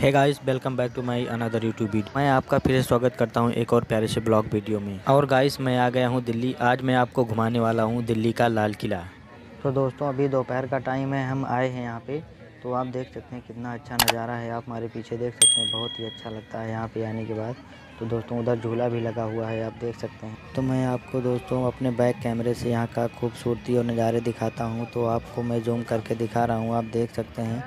है guys welcome back to my another YouTube video मैं आपका फिर स्वागत करता हूँ एक और प्यारे से ब्लॉग वीडियो में। और गाइस मैं आ गया हूँ दिल्ली। आज मैं आपको घुमाने वाला हूँ दिल्ली का लाल किला। तो दोस्तों, अभी दोपहर का टाइम है, हम आए हैं यहाँ पे। तो आप देख सकते हैं कितना अच्छा नज़ारा है। आप हमारे पीछे देख सकते हैं, बहुत ही अच्छा लगता है यहाँ पे आने के बाद। तो दोस्तों, उधर झूला भी लगा हुआ है, आप देख सकते हैं। तो मैं आपको दोस्तों, अपने बैक कैमरे से यहाँ का खूबसूरती और नज़ारे दिखाता हूँ। तो आपको मैं जूम करके दिखा रहा हूँ, आप देख सकते हैं।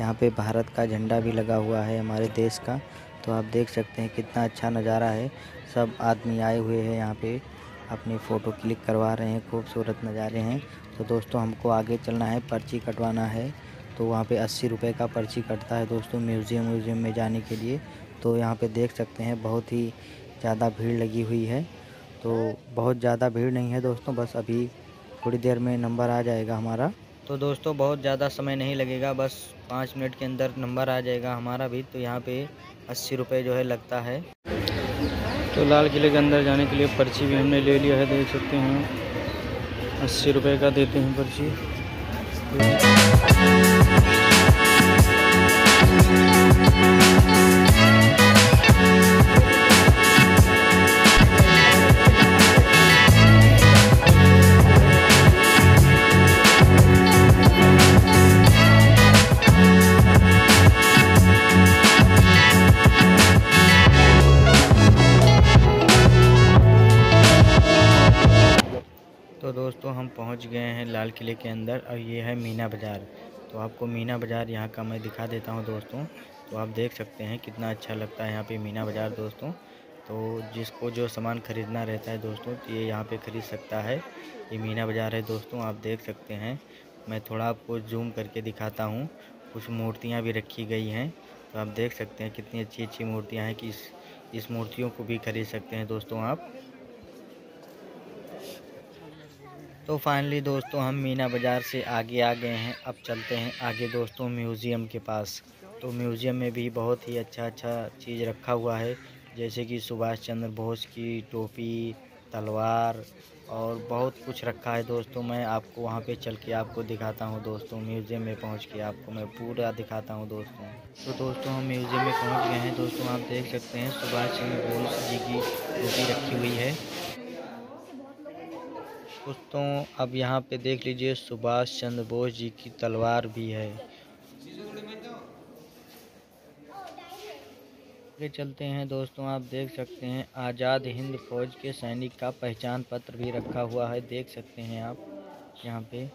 यहाँ पे भारत का झंडा भी लगा हुआ है हमारे देश का। तो आप देख सकते हैं कितना अच्छा नज़ारा है। सब आदमी आए हुए हैं यहाँ पे, अपनी फ़ोटो क्लिक करवा रहे हैं, खूबसूरत नज़ारे हैं। तो दोस्तों, हमको आगे चलना है, पर्ची कटवाना है। तो वहाँ पे अस्सी रुपये का पर्ची कटता है दोस्तों म्यूज़ियम म्यूज़ियम में जाने के लिए। तो यहाँ पे देख सकते हैं, बहुत ही ज़्यादा भीड़ लगी हुई है। तो बहुत ज़्यादा भीड़ नहीं है दोस्तों, बस अभी थोड़ी देर में नंबर आ जाएगा हमारा। तो दोस्तों, बहुत ज़्यादा समय नहीं लगेगा, बस पाँच मिनट के अंदर नंबर आ जाएगा हमारा भी तो यहाँ पे अस्सी रुपये जो है लगता है। तो लाल किले के अंदर जाने के लिए पर्ची भी हमने ले लिया है देख सकते हैं। अस्सी रुपये का देते हैं पर्ची। पहुँच गए हैं लाल किले के अंदर और ये है मीना बाज़ार। तो आपको मीना बाज़ार यहाँ का मैं दिखा देता हूँ दोस्तों। तो आप देख सकते हैं कितना अच्छा लगता है यहाँ पे मीना बाज़ार दोस्तों। तो जिसको जो सामान ख़रीदना रहता है दोस्तों तो ये यहाँ पे ख़रीद सकता है। ये मीना बाज़ार है दोस्तों, आप देख सकते हैं। मैं थोड़ा आपको जूम करके दिखाता हूँ। कुछ मूर्तियाँ भी रखी गई हैं। तो आप देख सकते हैं कितनी अच्छी अच्छी मूर्तियाँ हैं कि इस इस मूर्तियों को भी खरीद सकते हैं दोस्तों आप। तो फाइनली दोस्तों हम मीना बाज़ार से आगे आ गए हैं। अब चलते हैं आगे दोस्तों म्यूज़ियम के पास। तो म्यूज़ियम में भी बहुत ही अच्छा अच्छा चीज़ रखा हुआ है। जैसे कि सुभाष चंद्र बोस की टोपी, तलवार और बहुत कुछ रखा है दोस्तों। मैं आपको वहाँ पे चल के आपको दिखाता हूँ दोस्तों म्यूज़ियम में पहुँच के आपको मैं पूरा दिखाता हूँ दोस्तों। तो दोस्तों हम म्यूज़ियम में पहुँच गए हैं। दोस्तों आप देख सकते हैं सुभाष चंद्र बोस जी की टोपी रखी हुई है। दोस्तों अब यहाँ पे देख लीजिए, सुभाष चंद्र बोस जी की तलवार भी है। आगे चलते हैं दोस्तों, आप देख सकते हैं, आज़ाद हिंद फौज के सैनिक का पहचान पत्र भी रखा हुआ है, देख सकते हैं आप यहाँ पे।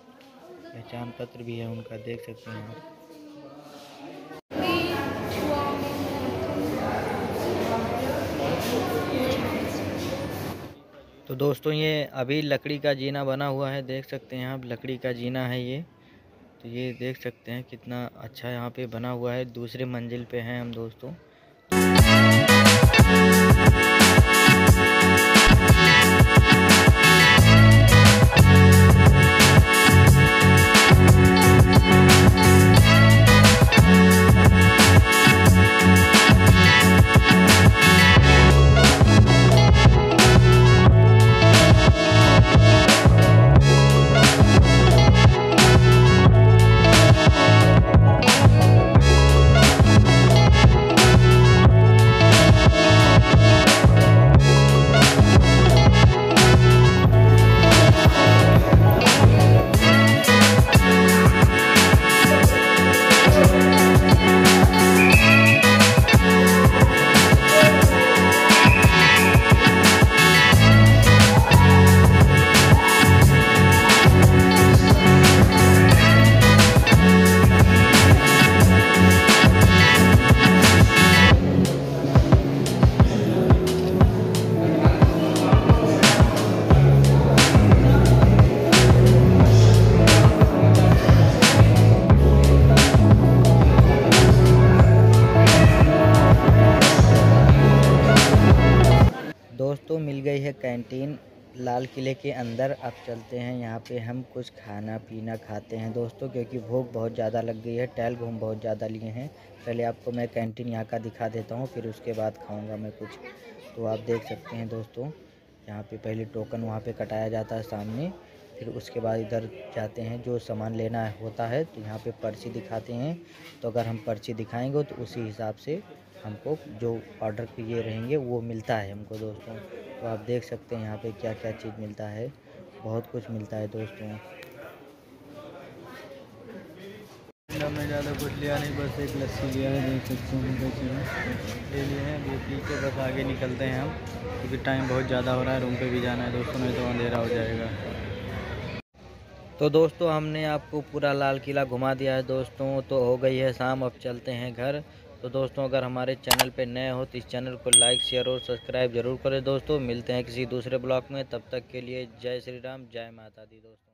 पहचान पत्र भी है उनका, देख सकते हैं आप। तो दोस्तों ये अभी लकड़ी का जीना बना हुआ है, देख सकते हैं आप, लकड़ी का जीना है ये। तो ये देख सकते हैं कितना अच्छा यहाँ पे बना हुआ है, दूसरे मंजिल पे हैं हम दोस्तों। दोस्तों मिल गई है कैंटीन लाल किले के अंदर। अब चलते हैं यहाँ पे, हम कुछ खाना पीना खाते हैं दोस्तों, क्योंकि भूख बहुत ज़्यादा लग गई है, टहल घूम बहुत ज़्यादा लिए हैं। पहले आपको मैं कैंटीन यहाँ का दिखा देता हूँ, फिर उसके बाद खाऊँगा मैं कुछ। तो आप देख सकते हैं दोस्तों, यहाँ पे पहले टोकन वहाँ पे कटाया जाता है सामने, फिर उसके बाद इधर जाते हैं, जो सामान लेना होता है तो यहाँ पे पर्ची दिखाते हैं। तो अगर हम पर्ची दिखाएँगे तो उसी हिसाब से हमको जो ऑर्डर किए रहेंगे वो मिलता है हमको दोस्तों। तो आप देख सकते हैं यहाँ पे क्या क्या चीज़ मिलता है। बहुत कुछ मिलता है दोस्तों। हमने ज़्यादा कुछ लिया नहीं बस एक लस्सी लिया है देख सकते हैं कैसे ले लिए हैं ये पी के बस आगे निकलते हैं हम। क्योंकि टाइम बहुत ज़्यादा हो रहा है रूम पे भी जाना है दोस्तों नहीं तो अंधेरा हो जाएगा। तो दोस्तों हमने आपको पूरा लाल किला घुमा दिया है दोस्तों। तो हो गई है शाम अब चलते हैं घर। तो दोस्तों, अगर हमारे चैनल पे नए हो तो इस चैनल को लाइक, शेयर और सब्सक्राइब ज़रूर करें दोस्तों। मिलते हैं किसी दूसरे ब्लॉग में। तब तक के लिए जय श्री राम, जय माता दी दोस्तों।